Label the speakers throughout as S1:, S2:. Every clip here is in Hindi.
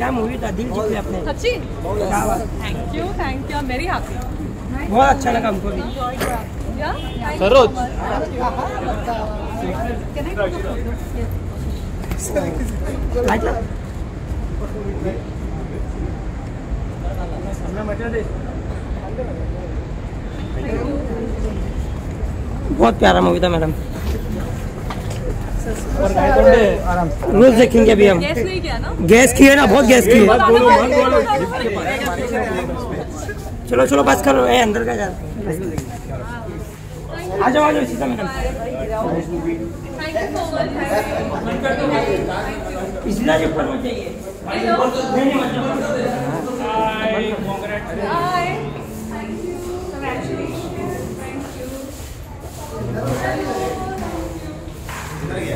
S1: क्या मूवी था? दिल जीत लिया अपने।
S2: सच्ची
S1: क्या बात।
S2: Thank you thank you very happy
S1: बहुत अच्छा लगा हमको भी।
S3: सरोज।
S1: बहुत प्यारा मूवी था मैडम रोज देखेंगे अभी हम।
S2: गेस ना
S1: की है ना बहुत गैस की चलो चलो बस करो। ए अंदर का जा। आ जाओ आ जाओ सीधा मैडम।
S2: यू सो मच
S1: इसलिए जो ऊपर मत जाइए नहीं नहीं मत जाओ
S2: हाय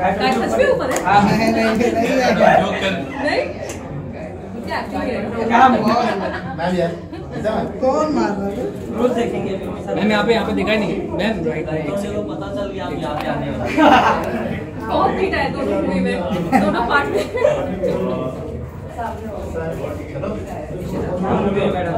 S2: सच में ऊपर है
S1: हाँ।
S2: नहीं क्या एक्टिंग है?
S1: क्या मूवी
S4: कौन मार रहा है?
S1: रोज देखेंगे
S3: मैम यहाँ पे यहाँ पे दिखा ही नहीं। मैम राइट
S2: बहुत पीटा है। दोनों मूवी में दोनों पार्ट में।
S1: क्या मूवी है। मैडम